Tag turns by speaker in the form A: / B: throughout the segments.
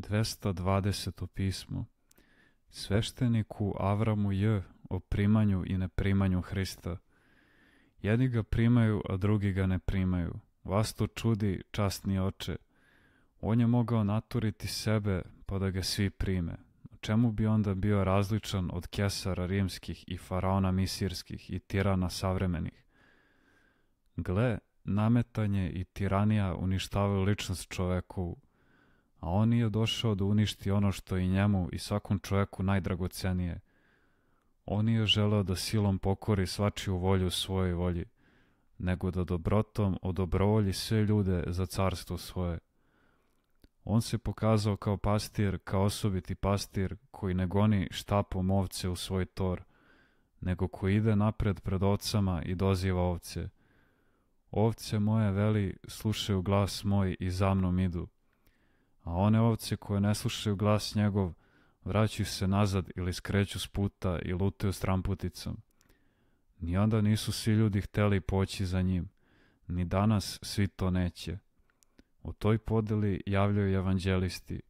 A: 220. pismo Svešteniku Avramu J. o primanju i neprimanju Hrista. Jedni ga primaju, a drugi ga ne primaju. Vas to čudi, častni oče. On je mogao naturiti sebe, pa da ga svi prime. Čemu bi onda bio različan od kesara rimskih i faraona misirskih i tirana savremenih? Gle, nametanje i tiranija uništavaju ličnost čovekovu, a on nije došao da uništi ono što je njemu i svakom čoveku najdragocenije. On nije želeo da silom pokori svačiju volju svojoj volji, nego da dobrotom odobrovolji sve ljude za carstvo svoje. On se pokazao kao pastir, kao osobiti pastir koji ne goni štapom ovce u svoj tor, nego koji ide napred pred ovcama i doziva ovce. Ovce moje veli slušaju glas moj i za mnom idu a one ovce koje ne slušaju glas njegov vraćaju se nazad ili skreću s puta i lutaju stramputicom. Ni onda nisu svi ljudi hteli poći za njim, ni danas svi to neće. U toj podeli javljaju evanđelisti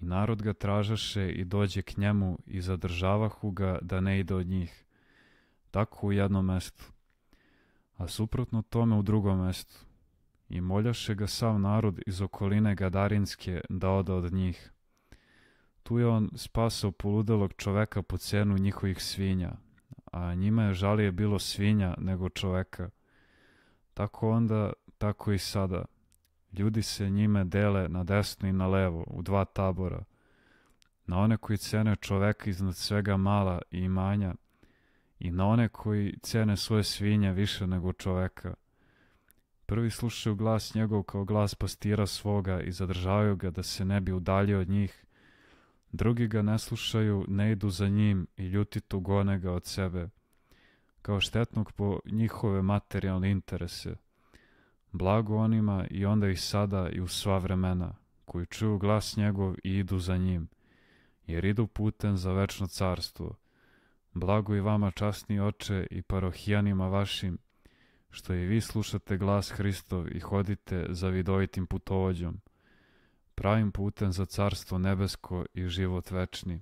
A: i narod ga tražaše i dođe k njemu i zadržavahu ga da ne ide od njih. Tako u jednom mestu. A suprotno tome u drugom mestu i moljaše ga sav narod iz okoline Gadarinske da ode od njih. Tu je on spasao poludelog čoveka po cenu njihovih svinja, a njima je žalije bilo svinja nego čoveka. Tako onda, tako i sada. Ljudi se njime dele na desno i na levo, u dva tabora. Na one koji cene čoveka iznad svega mala i imanja i na one koji cene svoje svinje više nego čoveka. Prvi slušaju glas njegov kao glas pastira svoga i zadržavaju ga da se ne bi udaljio od njih. Drugi ga ne slušaju, ne idu za njim i ljutito gone ga od sebe, kao štetnog po njihove materijalne interese. Blago onima i onda i sada i u sva vremena, koji čuju glas njegov i idu za njim, jer idu putem za večno carstvo. Blago i vama časni oče i parohijanima vašim, što i vi slušate glas Hristov i hodite za vidovitim putovođom, pravim putem za carstvo nebesko i život večni.